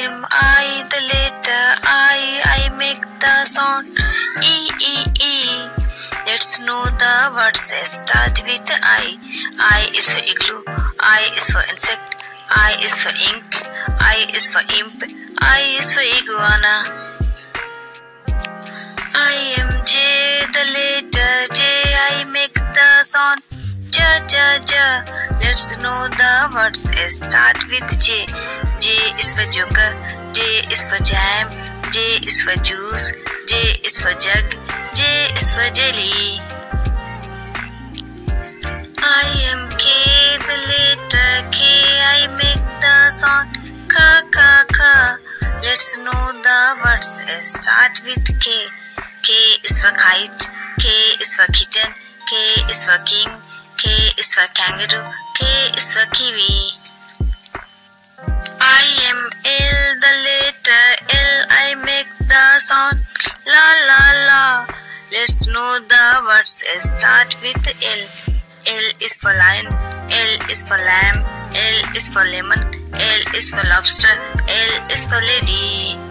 am I, the letter I, I make the sound E, E, E. Let's know the words eh, start with I. I is for igloo, I is for insect, I is for ink, I is for imp, I is for iguana. I am J, the letter J, I make the sound J, J, J. Let's know the words. Eh, start with J. J is for joker, J is for jam, J is for juice, J is for jug, J is for jelly. I am K, the letter K, I make the sound K, K, K. Let's know the words. Eh, start with K. K is for kite, K is for kitten, K is for king, K is for kangaroo, K is for kiwi. I am L, the letter L, I make the sound la la la. Let's know the words start with L. L is for lion, L is for lamb, L is for lemon, L is for lobster, L is for lady.